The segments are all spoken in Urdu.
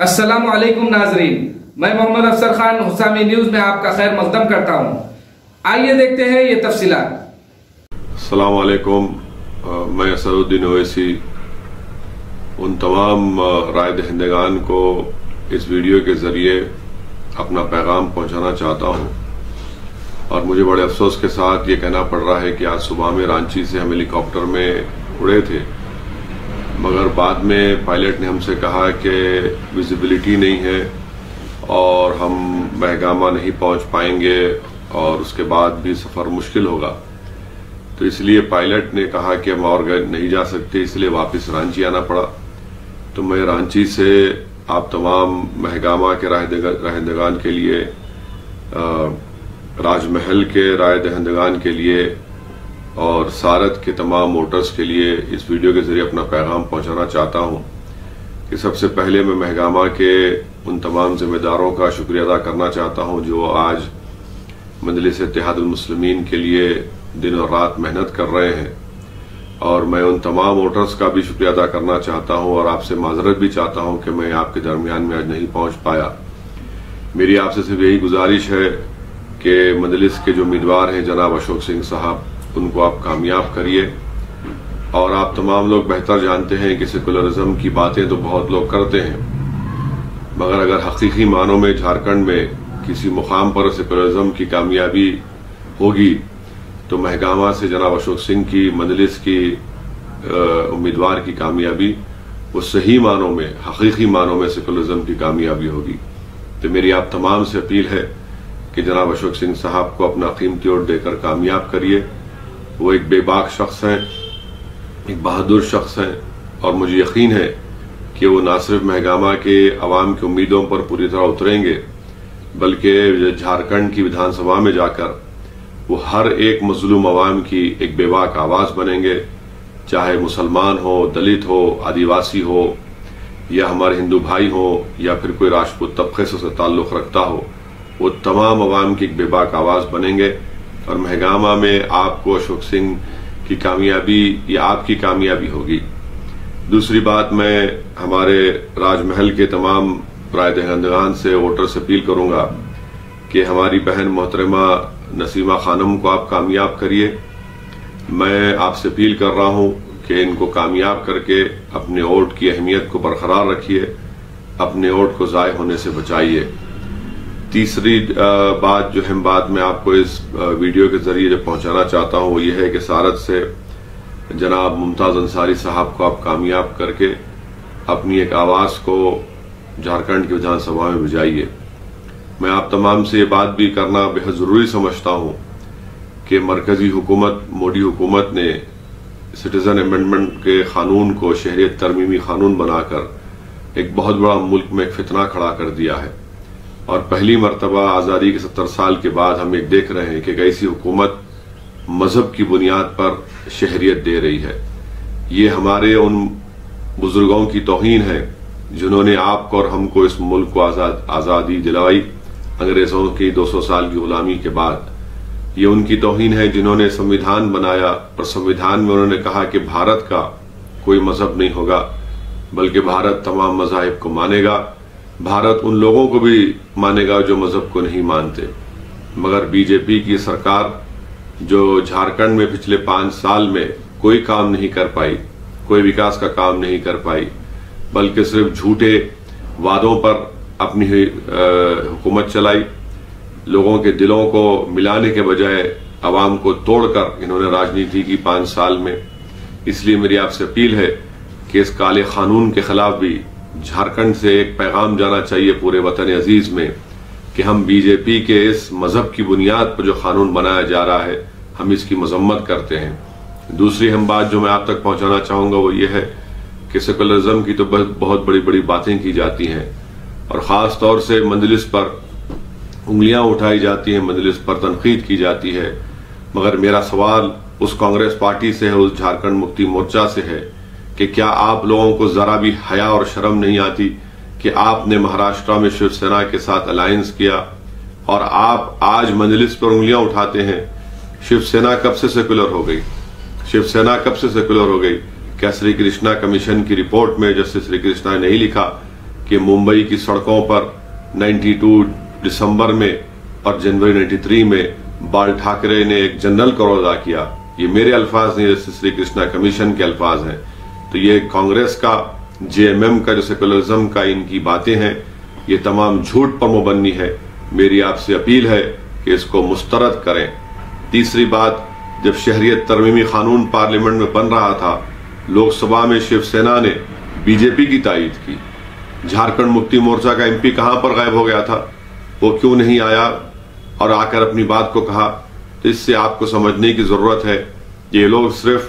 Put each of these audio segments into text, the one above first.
السلام علیکم ناظرین، میں محمد افسر خان حسامی نیوز میں آپ کا خیر مقدم کرتا ہوں۔ آئیے دیکھتے ہیں یہ تفصیلات۔ السلام علیکم میں اسد الدین اویسی ان تمام رائے دہندگان کو اس ویڈیو کے ذریعے اپنا پیغام پہنچانا چاہتا ہوں۔ اور مجھے بڑے افسوس کے ساتھ یہ کہنا پڑ رہا ہے کہ آج صبح میں رانچی سے ہم ہیلی کاپٹر میں اڑے تھے۔ مگر بعد میں پائلٹ نے ہم سے کہا کہ ویزیبلٹی نہیں ہے اور ہم مہگامہ نہیں پہنچ پائیں گے اور اس کے بعد بھی سفر مشکل ہوگا۔ تو اس لیے پائلٹ نے کہا کہ ہم اور گئے نہیں جا سکتے، اس لیے واپس رانچی آنا پڑا۔ تو میں رانچی سے آپ تمام مہگامہ کے رہندگان کے لیے راج محل کے رائے دہندگان کے لیے اور سارت کے تمام ووٹرز کے لیے اس ویڈیو کے ذریعے اپنا پیغام پہنچانا چاہتا ہوں کہ سب سے پہلے میں مہگامہ کے ان تمام ذمہ داروں کا شکریہ ادا کرنا چاہتا ہوں جو آج مجلس اتحاد المسلمین کے لیے دن اور رات محنت کر رہے ہیں اور میں ان تمام ووٹرز کا بھی شکریہ ادا کرنا چاہتا ہوں اور آپ سے معذرت بھی چاہتا ہوں کہ میں آپ کے درمیان میں آج نہیں پہنچ پایا۔ میری آپ سے صرف یہی گزارش ہے کہ مجلس کے جو امیدوار ہیں جناب اشوک سنگھ صاحب ان کو آپ کامیاب کریے۔ اور آپ تمام لوگ بہتر جانتے ہیں کہ سیکولرزم کی باتیں تو بہت لوگ کرتے ہیں۔ مگر اگر حقیقی معنوں میں جھارکھنڈ میں کسی مقام پر سیکولرزم کی کامیابی ہوگی، تو مہگامہ سے جناب اشوک سنگھ کی مجلس کی امیدوار کی کامیابی، وہ صحیح معنوں میں، حقیقی معنوں میں سیکولرزم کی کامیابی ہوگی۔ تو میری آپ تمام سے اپیل ہے کہ جناب اشوک سنگھ صاحب کو اپنا قیمتی ووٹ دے کر کامیاب کریے۔ وہ ایک بے باک شخص ہیں، ایک بہادر شخص ہیں، اور مجھے یقین ہے کہ وہ نہ صرف مہگامہ کے عوام کی امیدوں پر پوری طرح اتریں گے، بلکہ جھارکھنڈ کی ودھان سبھا میں جا کر وہ ہر ایک مظلوم عوام کی ایک بے باک آواز بنیں گے۔ چاہے مسلمان ہو، دلت ہو، آدیواسی ہو، یا ہمارے ہندو بھائی ہوں، یا پھر کوئی راجپوت طبقے سے تعلق رکھتا ہو، وہ تمام عوام کی ایک بے باک آواز بنیں گے۔ اور مہگامہ میں آپ کو اشوک سنگھ کی کامیابی یا آپ کی کامیابی ہوگی۔ دوسری بات میں ہمارے راج محل کے تمام رائے دہندگان سے ووٹر سے اپیل کروں گا کہ ہماری بہن محترمہ نسیمہ خانم کو آپ کامیاب کریے۔ میں آپ سے اپیل کر رہا ہوں کہ ان کو کامیاب کر کے اپنے ووٹ کی اہمیت کو برقرار رکھیے، اپنے ووٹ کو ضائع ہونے سے بچائیے۔ تیسری بات جو اہم بات میں آپ کو اس ویڈیو کے ذریعے جو پہنچانا چاہتا ہوں وہ یہ ہے کہ سارت سے جناب ممتاز انصاری صاحب کو آپ کامیاب کر کے اپنی ایک آواز کو جھارکھنڈ کی ودھان سبھا میں بجائیے میں آپ تمام سے یہ بات بھی کرنا بہت ضروری سمجھتا ہوں کہ مرکزی حکومت موڈی حکومت نے سٹیزن امینڈمنٹ کے قانون کو شہریت ترمیمی قانون بنا کر ایک بہت بڑا ملک میں ایک فتنہ کھڑا کر دیا ہے۔ اور پہلی مرتبہ آزادی کے ستر سال کے بعد ہم ایک دیکھ رہے ہیں کہ ایک ایسی حکومت مذہب کی بنیاد پر شہریت دے رہی ہے۔ یہ ہمارے ان بزرگوں کی توہین ہے جنہوں نے آپ کو اور ہم کو اس ملک کو آزاد، آزادی دلائی۔ انگریزوں کی دو سو سال کی غلامی کے بعد یہ ان کی توہین ہے جنہوں نے سمویدھان بنایا اور سمویدھان میں انہوں نے کہا کہ بھارت کا کوئی مذہب نہیں ہوگا، بلکہ بھارت تمام مذاہب کو مانے گا۔ بھارت ان لوگوں کو بھی مانے گا جو مذہب کو نہیں مانتے۔ مگر بی جے پی کی سرکار جو جھارکھنڈ میں پچھلے پانچ سال میں کوئی کام نہیں کر پائی، کوئی وکاس کا کام نہیں کر پائی، بلکہ صرف جھوٹے وعدوں پر اپنی حکومت چلائی۔ لوگوں کے دلوں کو ملانے کے بجائے عوام کو توڑ کر انہوں نے راجنیتی کی پانچ سال میں۔ اس لیے میری آپ سے اپیل ہے کہ اس کالے قانون کے خلاف بھی جھارکھنڈ سے ایک پیغام جانا چاہیے پورے وطن عزیز میں کہ ہم بی جے پی کے اس مذہب کی بنیاد پر جو قانون بنایا جا رہا ہے، ہم اس کی مذمت کرتے ہیں۔ دوسری ہم بات جو میں آپ تک پہنچانا چاہوں گا وہ یہ ہے کہ سیکولرزم کی تو بہت بڑی بڑی باتیں کی جاتی ہیں اور خاص طور سے مجلس پر انگلیاں اٹھائی جاتی ہیں، مجلس پر تنقید کی جاتی ہے۔ مگر میرا سوال اس کانگریس پارٹی سے ہے، اس جھارکھنڈ مکتی مورچہ سے ہے۔ کہ کیا آپ لوگوں کو ذرا بھی حیا اور شرم نہیں آتی کہ آپ نے مہاراشٹرا میں شیو سینا کے ساتھ الائنس کیا اور آپ آج مجلس پر انگلیاں اٹھاتے ہیں؟ شیو سینا کب سے سیکولر ہو گئی؟ شیو سینا کب سے سیکولر ہو گئی؟ کیا سری کرشنا کمیشن کی رپورٹ میں جسٹس سری کرشنا نے نہیں لکھا کہ ممبئی کی سڑکوں پر نائنٹی ٹو دسمبر میں اور جنوری نائنٹی تھری میں بال ٹھاکرے نے ایک جنرل کا ادا کیا؟ یہ میرے الفاظ نہیں جیسے سری کرشنا کمیشن کے الفاظ ہیں۔ تو یہ کانگریس کا، جے ایم ایم کا، جو سیکولرزم کا ان کی باتیں ہیں، یہ تمام جھوٹ پر مبنی ہے۔ میری آپ سے اپیل ہے کہ اس کو مسترد کریں۔ تیسری بات، جب شہریت ترمیمی قانون پارلیمنٹ میں بن رہا تھا، لوک سبھا میں شیو سینا نے بی جے پی کی تائید کی۔ جھارکھنڈ مکتی مورچہ کا ایم پی کہاں پر غائب ہو گیا تھا؟ وہ کیوں نہیں آیا؟ اور آ کر اپنی بات کو کہا۔ تو اس سے آپ کو سمجھنے کی ضرورت ہے کہ یہ لوگ صرف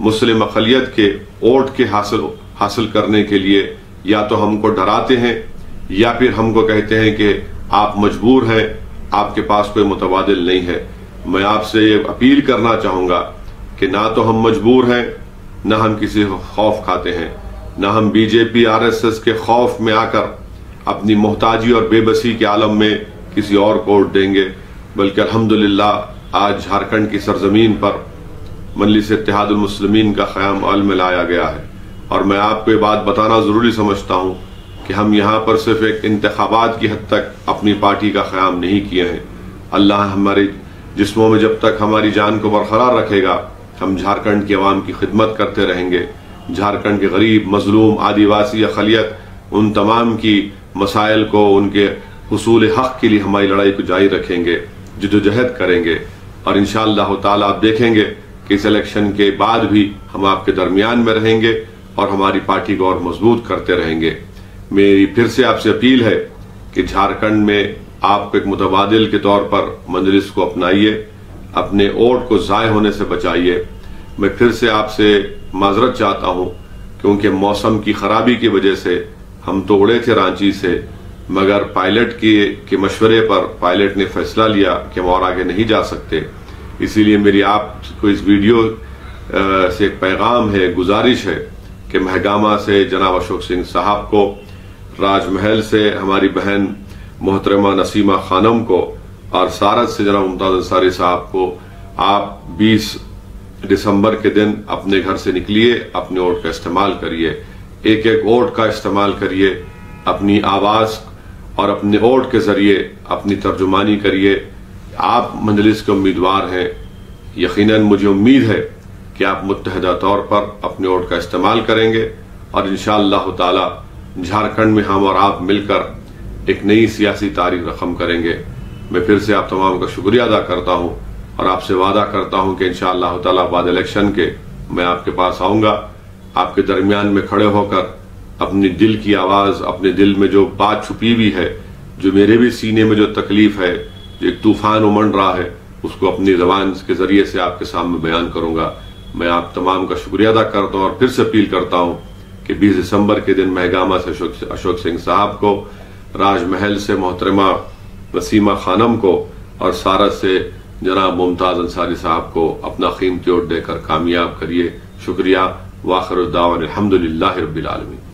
مسلم اقلیت کے ووٹ کے حاصل حاصل کرنے کے لیے یا تو ہم کو ڈراتے ہیں یا پھر ہم کو کہتے ہیں کہ آپ مجبور ہیں، آپ کے پاس کوئی متبادل نہیں ہے۔ میں آپ سے یہ اپیل کرنا چاہوں گا کہ نہ تو ہم مجبور ہیں، نہ ہم کسی خوف کھاتے ہیں، نہ ہم B J P, R S S کے خوف میں آ کر اپنی محتاجی اور بے بسی کے عالم میں کسی اور کو ووٹ دیں گے۔ بلکہ الحمدللہ، آج جھارکھنڈ کی سرزمین پر مجلس اتحاد المسلمین کا قیام عمل میں لایا گیا ہے۔ اور میں آپ کو یہ بات بتانا ضروری سمجھتا ہوں کہ ہم یہاں پر صرف ایک انتخابات کی حد تک اپنی پارٹی کا قیام نہیں کیے ہیں۔ اللہ ہمارے جسموں میں جب تک ہماری جان کو برقرار رکھے گا، ہم جھارکھنڈ کی عوام کی خدمت کرتے رہیں گے۔ جھارکھنڈ کے غریب، مظلوم، آدیواسی، اقلیت، ان تمام کی مسائل کو ان کے حصول حق کے لیے ہماری لڑائی کو جاری رکھیں گے، جدوجہد کریں گے۔ اور انشاءاللہ تعالی آپ دیکھیں گے کہ اس الیکشن کے بعد بھی ہم آپ کے درمیان میں رہیں گے اور ہماری پارٹی کو اور مضبوط کرتے رہیں گے۔ میری پھر سے آپ سے اپیل ہے کہ جھارکھنڈ میں آپ کو ایک متبادل کے طور پر مجلس کو اپنائیے، اپنے ووٹ کو ضائع ہونے سے بچائیے۔ میں پھر سے آپ سے معذرت چاہتا ہوں، کیونکہ موسم کی خرابی کی وجہ سے ہم تو اڑے تھے رانچی سے، مگر پائلٹ کے مشورے پر پائلٹ نے فیصلہ لیا کہ ہم اور آگے نہیں جا سکتے۔ اسی لیے میری آپ کو اس ویڈیو سے ایک پیغام ہے گزارش ہے کہ مہگامہ سے جناب اشوک سنگھ صاحب کو، راج محل سے ہماری بہن محترمہ نسیمہ خانم کو اور سارت سے جناب ممتاز انصاری صاحب کو آپ بیس دسمبر کے دن اپنے گھر سے نکلیے، اپنے ووٹ کا استعمال کریے، ایک ایک ووٹ کا استعمال کریے، اپنی آواز اور اپنے ووٹ کے ذریعے اپنی ترجمانی کریے۔ آپ مجلس کے امیدوار ہیں، یقیناً مجھے امید ہے کہ آپ متحدہ طور پر اپنے ووٹ کا استعمال کریں گے اور انشاءاللہ تعالی جھارکھنڈ میں ہم اور آپ مل کر ایک نئی سیاسی تاریخ رقم کریں گے۔ میں پھر سے آپ تمام کا شکریہ ادا کرتا ہوں اور آپ سے وعدہ کرتا ہوں کہ انشاءاللہ تعالی بعد الیکشن کے میں آپ کے پاس آؤں گا۔ آپ کے درمیان میں کھڑے ہو کر اپنی دل کی آواز، اپنے دل میں جو بات چھپی ہوئی ہے، جو میرے بھی سینے میں جو تکلیف ہے ایک طوفان امنڈ رہا ہے، اس کو اپنی زبان کے ذریعے سے آپ کے سامنے بیان کروں گا۔ میں آپ تمام کا شکریہ ادا کرتا ہوں اور پھر سے اپیل کرتا ہوں کہ بیس دسمبر کے دن مہگامہ سے اشوک سنگھ صاحب کو، راج محل سے محترمہ وسیمہ خانم کو اور سارت سے جناب ممتاز انصاری صاحب کو اپنا قیمتی ووٹ دے کر کامیاب کریے۔ شکریہ۔ واخر الدعوان الحمد للہ رب العالمین۔